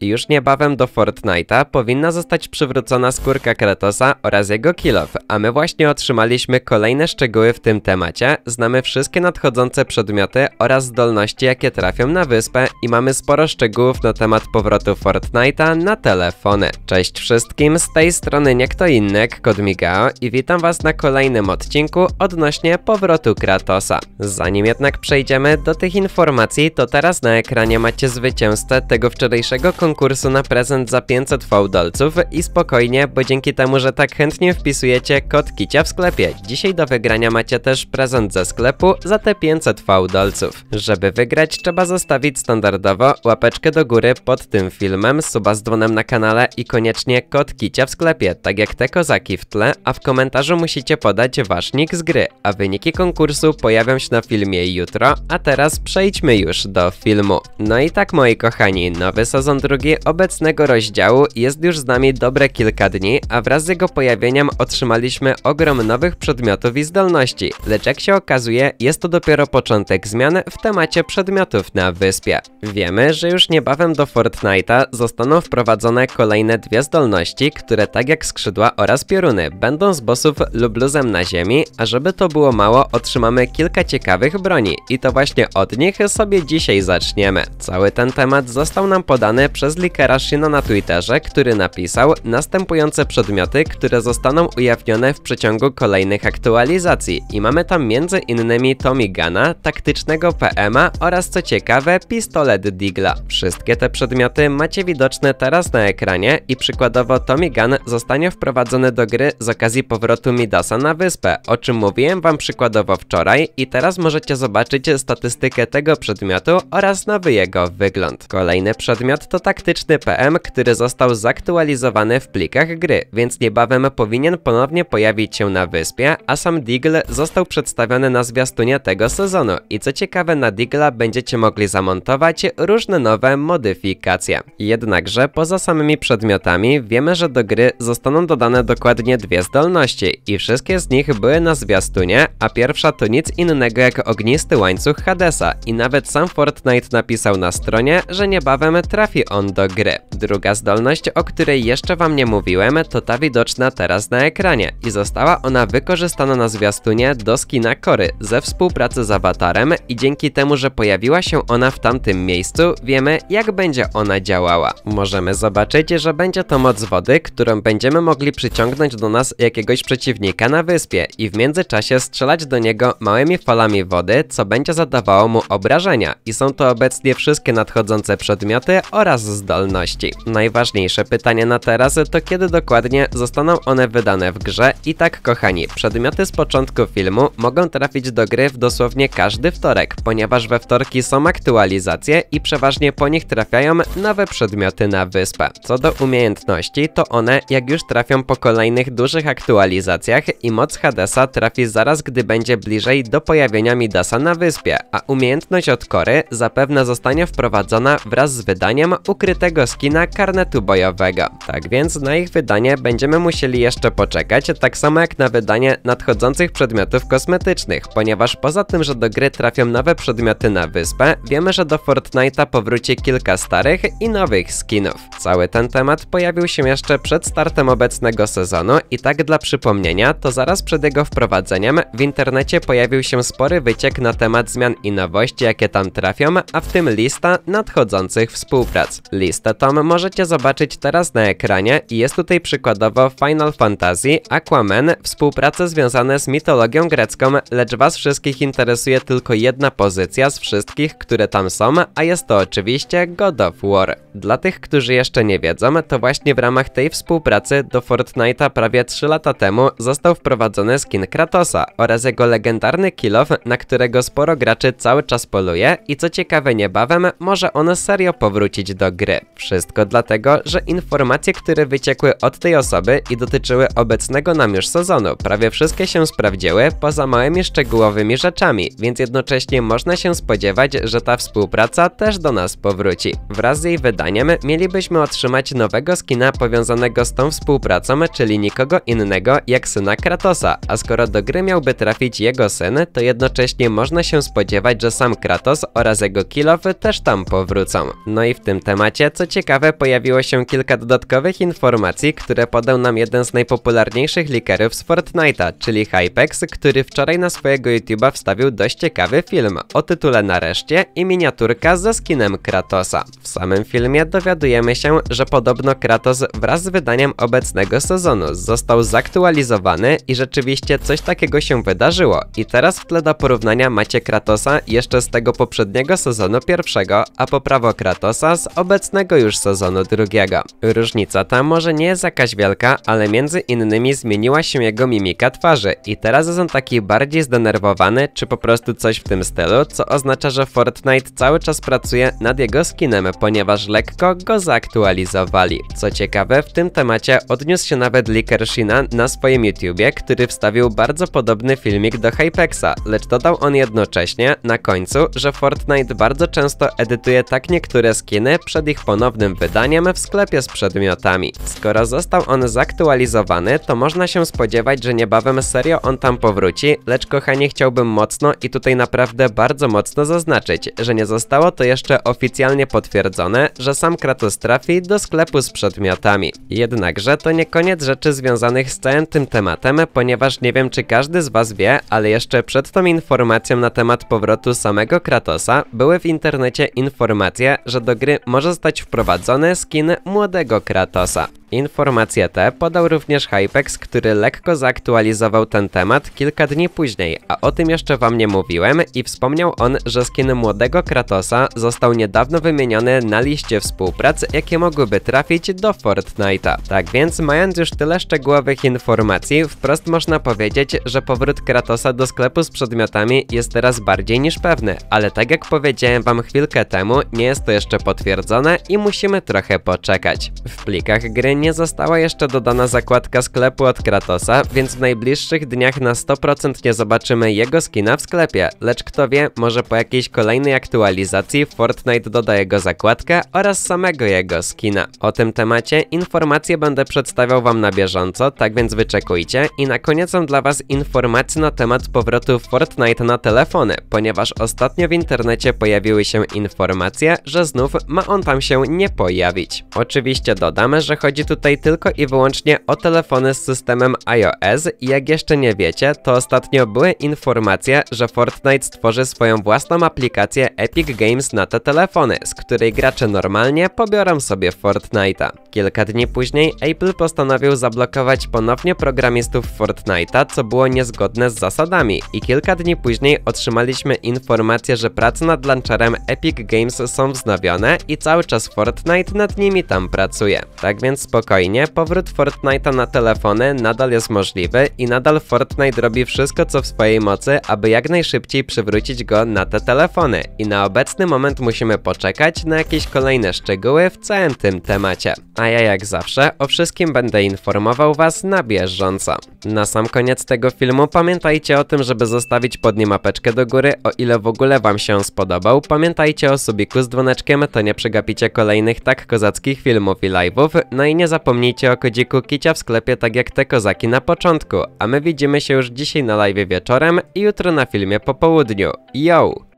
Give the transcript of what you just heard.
Już niebawem do Fortnite'a powinna zostać przywrócona skórka Kratosa oraz jego kilof, a my właśnie otrzymaliśmy kolejne szczegóły w tym temacie, znamy wszystkie nadchodzące przedmioty oraz zdolności jakie trafią na wyspę i mamy sporo szczegółów na temat powrotu Fortnite'a na telefony. Cześć wszystkim, z tej strony nie kto inny jak Kodmigao i witam was na kolejnym odcinku odnośnie powrotu Kratosa. Zanim jednak przejdziemy do tych informacji, to teraz na ekranie macie zwycięzcę tego wczorajszego konkursu na prezent za 500 fałdolców i spokojnie, bo dzięki temu, że tak chętnie wpisujecie kod Kicia w sklepie. Dzisiaj do wygrania macie też prezent ze sklepu za te 500 fałdolców. Żeby wygrać, trzeba zostawić standardowo łapeczkę do góry pod tym filmem, suba z dzwonem na kanale i koniecznie kod Kicia w sklepie, tak jak te kozaki w tle, a w komentarzu musicie podać wasz nick z gry, a wyniki konkursu pojawią się na filmie jutro, a teraz przejdźmy już do filmu. No i tak moi kochani, nowy sezon drugi obecnego rozdziału jest już z nami dobre kilka dni, a wraz z jego pojawieniem otrzymaliśmy ogrom nowych przedmiotów i zdolności, lecz jak się okazuje, jest to dopiero początek zmian w temacie przedmiotów na wyspie. Wiemy, że już niebawem do Fortnite'a zostaną wprowadzone kolejne dwie zdolności, które tak jak skrzydła oraz pioruny będą z bossów lub luzem na ziemi, a żeby to było mało, otrzymamy kilka ciekawych broni i to właśnie od nich sobie dzisiaj zaczniemy. Cały ten temat został nam podany przez leakera Shina na Twitterze, który napisał następujące przedmioty, które zostaną ujawnione w przeciągu kolejnych aktualizacji i mamy tam Tommy Guna, taktycznego PM'a oraz co ciekawe pistolet Digla. Wszystkie te przedmioty macie widoczne teraz na ekranie i przykładowo Tommy Gun zostanie wprowadzony do gry z okazji powrotu Midasa na wyspę, o czym mówiłem wam przykładowo wczoraj i teraz możecie zobaczyć statystykę tego przedmiotu oraz nowy jego wygląd. Kolejny przedmiot to taktyczny PM, który został zaktualizowany w plikach gry, więc niebawem powinien ponownie pojawić się na wyspie, a sam Deagle został przedstawiony na zwiastunie tego sezonu i co ciekawe na Deagla będziecie mogli zamontować różne nowe modyfikacje. Jednakże poza samymi przedmiotami wiemy, że do gry zostaną dodane dokładnie dwie zdolności i wszystkie z nich były na zwiastunie, a pierwsza to nic innego jak ognisty łańcuch Hadesa i nawet sam Fortnite napisał na stronie, że niebawem trafi on do gry. Druga zdolność, o której jeszcze wam nie mówiłem, to ta widoczna teraz na ekranie i została ona wykorzystana na zwiastunie do skina Kory ze współpracy z awatarem i dzięki temu, że pojawiła się ona w tamtym miejscu, wiemy jak będzie ona działała. Możemy zobaczyć, że będzie to moc wody, którą będziemy mogli przyciągnąć do nas jakiegoś przeciwnika na wyspie i w międzyczasie strzelać do niego małymi falami wody, co będzie zadawało mu obrażenia i są to obecnie wszystkie nadchodzące przedmioty oraz zdolności. Najważniejsze pytanie na teraz to kiedy dokładnie zostaną one wydane w grze i tak kochani, przedmioty z początku filmu mogą trafić do gry w dosłownie każdy wtorek, ponieważ we wtorki są aktualizacje i przeważnie po nich trafiają nowe przedmioty na wyspę. Co do umiejętności, to one jak już trafią po kolejnych dużych aktualizacjach i moc Hadesa trafi zaraz gdy będzie bliżej do pojawienia Midasa na wyspie, a umiejętność od Kory zapewne zostanie wprowadzona wraz z wydaniem ukrytego skina karnetu bojowego. Tak więc na ich wydanie będziemy musieli jeszcze poczekać, tak samo jak na wydanie nadchodzących przedmiotów kosmetycznych, ponieważ poza tym, że do gry trafią nowe przedmioty na wyspę, wiemy, że do Fortnite'a powróci kilka starych i nowych skinów. Cały ten temat pojawił się jeszcze przed startem obecnego sezonu i tak dla przypomnienia, to zaraz przed jego wprowadzeniem w internecie pojawił się spory wyciek na temat zmian i nowości, jakie tam trafią, a w tym lista nadchodzących współprac. Listę tą możecie zobaczyć teraz na ekranie i jest tutaj przykładowo Final Fantasy, Aquaman, współprace związane z mitologią grecką, lecz was wszystkich interesuje tylko jedna pozycja z wszystkich, które tam są, a jest to oczywiście God of War. Dla tych, którzy jeszcze nie wiedzą, to właśnie w ramach tej współpracy do Fortnite'a prawie 3 lata temu został wprowadzony skin Kratosa oraz jego legendarny kill-off, na którego sporo graczy cały czas poluje i co ciekawe niebawem może on serio powrócić do gry. Wszystko dlatego, że informacje, które wyciekły od tej osoby i dotyczyły obecnego nam już sezonu, prawie wszystkie się sprawdziły poza małymi szczegółowymi rzeczami, więc jednocześnie można się spodziewać, że ta współpraca też do nas powróci. Wraz z jej wydaniem mielibyśmy otrzymać nowego skina powiązanego z tą współpracą, czyli nikogo innego jak syna Kratosa, a skoro do gry miałby trafić jego syn, to jednocześnie można się spodziewać, że sam Kratos oraz jego Kilof też tam powrócą. No i w tym temacie temacie, co ciekawe, pojawiło się kilka dodatkowych informacji, które podał nam jeden z najpopularniejszych likerów z Fortnite'a, czyli Hypex, który wczoraj na swojego YouTube'a wstawił dość ciekawy film o tytule Nareszcie i miniaturka ze skinem Kratosa. W samym filmie dowiadujemy się, że podobno Kratos wraz z wydaniem obecnego sezonu został zaktualizowany i rzeczywiście coś takiego się wydarzyło. I teraz w tle do porównania macie Kratosa jeszcze z tego poprzedniego sezonu pierwszego, a po prawo Kratosa z obecnego już sezonu drugiego. Różnica ta może nie jest jakaś wielka, ale między innymi zmieniła się jego mimika twarzy i teraz jest on taki bardziej zdenerwowany, czy po prostu coś w tym stylu, co oznacza, że Fortnite cały czas pracuje nad jego skinem, ponieważ lekko go zaktualizowali. Co ciekawe, w tym temacie odniósł się nawet leaker Shina na swoim YouTubie, który wstawił bardzo podobny filmik do Hypexa, lecz dodał on jednocześnie na końcu, że Fortnite bardzo często edytuje tak niektóre skiny przed ich ponownym wydaniem w sklepie z przedmiotami. Skoro został on zaktualizowany, to można się spodziewać, że niebawem serio on tam powróci, lecz kochanie chciałbym mocno i tutaj naprawdę bardzo mocno zaznaczyć, że nie zostało to jeszcze oficjalnie potwierdzone, że sam Kratos trafi do sklepu z przedmiotami. Jednakże to nie koniec rzeczy związanych z całym tym tematem, ponieważ nie wiem czy każdy z was wie, ale jeszcze przed tą informacją na temat powrotu samego Kratosa były w internecie informacje, że do gry może zostać wprowadzony skin młodego Kratosa. Informacje te podał również Hypex, który lekko zaktualizował ten temat kilka dni później, a o tym jeszcze wam nie mówiłem i wspomniał on, że skin młodego Kratosa został niedawno wymieniony na liście współprac, jakie mogłyby trafić do Fortnite'a. Tak więc, mając już tyle szczegółowych informacji, wprost można powiedzieć, że powrót Kratosa do sklepu z przedmiotami jest teraz bardziej niż pewny, ale tak jak powiedziałem wam chwilkę temu, nie jest to jeszcze potwierdzone i musimy trochę poczekać. W plikach gry nie została jeszcze dodana zakładka sklepu od Kratosa, więc w najbliższych dniach na 100% nie zobaczymy jego skina w sklepie, lecz kto wie, może po jakiejś kolejnej aktualizacji Fortnite doda jego zakładkę oraz samego jego skina. O tym temacie informacje będę przedstawiał wam na bieżąco, tak więc wyczekujcie i na koniec mam dla was informacje na temat powrotu Fortnite na telefony, ponieważ ostatnio w internecie pojawiły się informacje, że znów ma on tam się nie pojawić. Oczywiście dodamy, że chodzi tutaj tylko i wyłącznie o telefony z systemem iOS i jak jeszcze nie wiecie, to ostatnio były informacje, że Fortnite stworzy swoją własną aplikację Epic Games na te telefony, z której gracze normalnie pobiorą sobie Fortnite'a. Kilka dni później Apple postanowił zablokować ponownie programistów Fortnite'a, co było niezgodne z zasadami i kilka dni później otrzymaliśmy informację, że prace nad launcherem Epic Games są wznowione i cały czas Fortnite nad nimi tam pracuje. Tak więc spokojnie, powrót Fortnite'a na telefony nadal jest możliwy i nadal Fortnite robi wszystko co w swojej mocy, aby jak najszybciej przywrócić go na te telefony i na obecny moment musimy poczekać na jakieś kolejne szczegóły w całym tym temacie. A ja jak zawsze o wszystkim będę informował was na bieżąco. Na sam koniec tego filmu pamiętajcie o tym, żeby zostawić pod nim mapeczkę do góry, o ile w ogóle wam się spodobał. Pamiętajcie o subiku z dzwoneczkiem, to nie przegapicie kolejnych tak kozackich filmów i live'ów. No i nie zapomnijcie o kodziku Kicia w sklepie tak jak te kozaki na początku. A my widzimy się już dzisiaj na live wieczorem i jutro na filmie po południu. Yo!